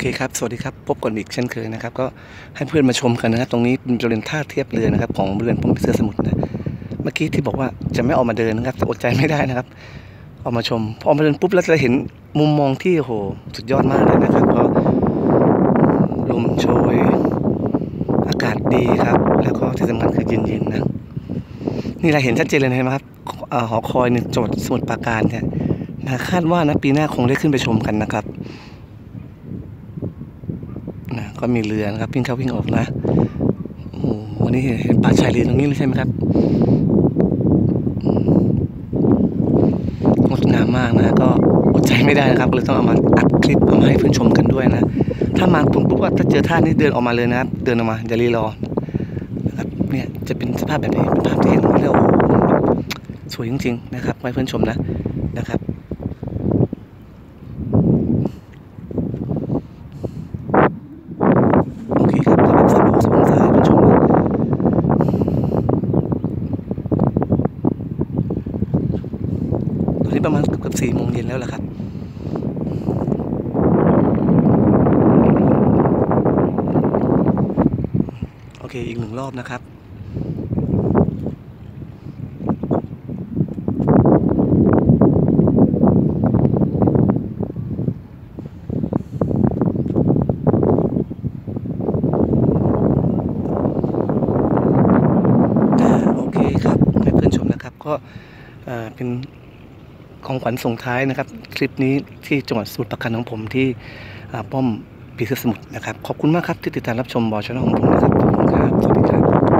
เคครับ สวัสดีครับ พบกันอีกเช่นเคยนะครับ ก็ให้เพื่อนมาชมกันนะครับ ตรงนี้เป็นบริเวณท่าเทียบเรือนะครับ ของเรือนพมเสือสมุทรนะเมื่อกี้ที่บอกว่าจะไม่ออกมาเดินนะครับแต่อดใจไม่ได้นะครับ ออกมาชม พอออกมาเดินปุ๊บแล้วจะเห็นมุมมองที่โหสุดยอดมากเลยนะครับก็ลมโชย อากาศดีครับ แล้วก็ที่สำคัญคือเย็นๆนะนี่เราเห็นชัดเจนเลยนไหมครับหอคอยในจังหวัดสมุทรปราการเนี่ยนะคาดว่านะปีหน้าคงได้ขึ้นไปชมกันนะครับ ก็มีเรือนะครับวิ่งเข้าวิ่งออกนะโอ้โหวันนี้เห็นป่าชายเลนตรงนี้เลยใช่ไหมครับงดงามมากนะ ก็อดใจไม่ได้นะครับเลยต้องเอามาอัดคลิปเอามาให้เพื่อนชมกันด้วยนะ ถ้ามาตรงปุ๊บว่าถ้าเจอท่านี้เดินออกมาเลยนะครับ เดินออกมาอย่ารีรอนะครับเนี่ยจะเป็นสภาพแบบนี้เป็นภาพที่เห็นแล้วโอ้โหสวยจริงๆนะครับให้เพื่อนชมนะนะครับ โอเคครับจะเป็นสามร้อยสิบองศาให้ผู้ชมนะต อนนี้ประมาณเกือบสี่โมงเย็นแล้วล่ะครับโอเคอีกหนึ่งรอบนะครับโอเคครับท่านผู้ชมนะครับก็เป็น ของขวัญส่งท้ายนะครับคลิปนี้ที่จังหวัดสมุทรปราการของผมที่ป้อมปีเสือสมุทรนะครับ ขอบคุณมากครับที่ติดตามรับชมบอชนของผมนะครับขอบคุณครับสวัสดีครับ